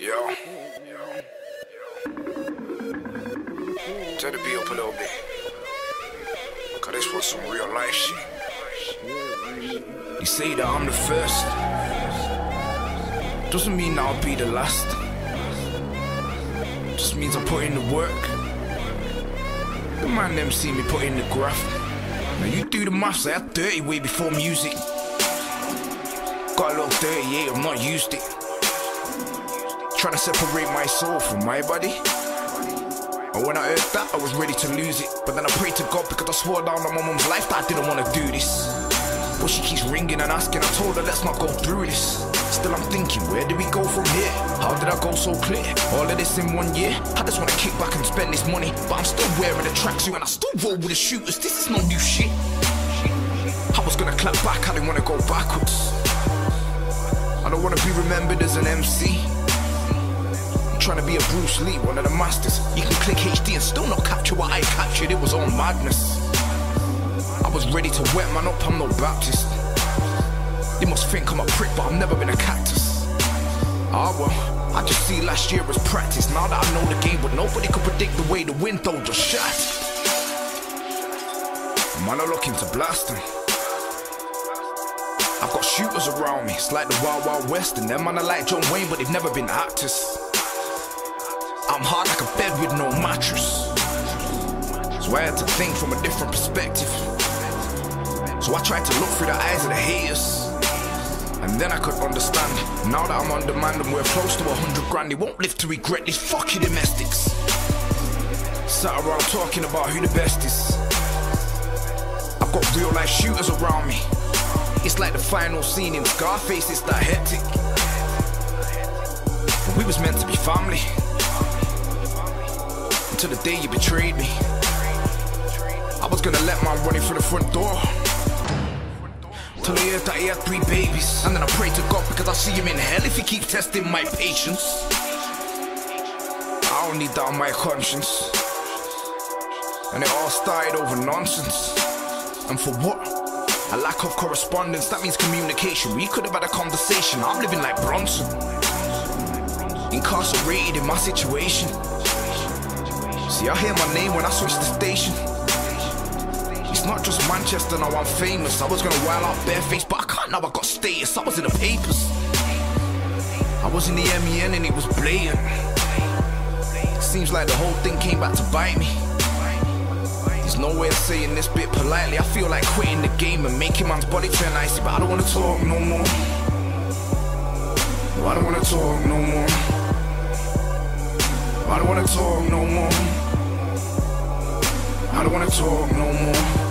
Yo. Turn the beat up a little bit. Cause this was some real life shit. You say that I'm the first. Doesn't mean I'll be the last. Just means I put in the work. The man them see me put in the graft. Now you do the maths, I had 30 way before music. Got a little dirty, yeah, I've not used it. Trying to separate my soul from my body. And when I heard that, I was ready to lose it. But then I prayed to God because I swore down on my mum's life that I didn't want to do this. But she keeps ringing and asking, I told her let's not go through this. Still I'm thinking, where do we go from here? How did I go so clear? All of this in one year? I just wanna kick back and spend this money. But I'm still wearing a tracksuit and I still roll with the shooters. This is no new shit. I was gonna clap back, I didn't wanna go backwards. I don't wanna be remembered as an MC. Trying to be a Bruce Lee, one of the masters. You can click HD and still not capture what I captured. It was all madness. I was ready to wet man up, I'm no Baptist. They must think I'm a prick, but I've never been a cactus. Ah well, I just see last year as practice. Now that I know the game, but nobody could predict the way the wind though just shot. Man, I'm looking to blast. I've got shooters around me, it's like the Wild Wild West, and them man are like John Wayne, but they've never been actors. I'm hard like a bed with no mattress. So I had to think from a different perspective. So I tried to look through the eyes of the haters. And then I could understand. Now that I'm on demand and we're close to a hundred grand, they won't live to regret these fucking domestics. Sat around talking about who the best is. I've got real life shooters around me. It's like the final scene in Scarface, it's that hectic. But we was meant to be family. Until the day you betrayed me. I was gonna let man run in through the front door. Till I heard that he had three babies. And then I pray to God because I see him in hell if he keep testing my patience. I don't need that on my conscience. And it all started over nonsense. And for what? A lack of correspondence, that means communication. We could have had a conversation. I'm living like Bronson. Incarcerated in my situation. See, I hear my name when I switch the station. It's not just Manchester, now I'm famous. I was gonna wild out barefaced, but I can't now I got status. I was in the papers. I was in the MEN and it was blatant. Seems like the whole thing came back to bite me. There's no way of saying this bit politely. I feel like quitting the game and making man's body turn icy, but I don't wanna talk no more. I don't wanna talk no more. I don't wanna talk no more. I don't wanna talk no more.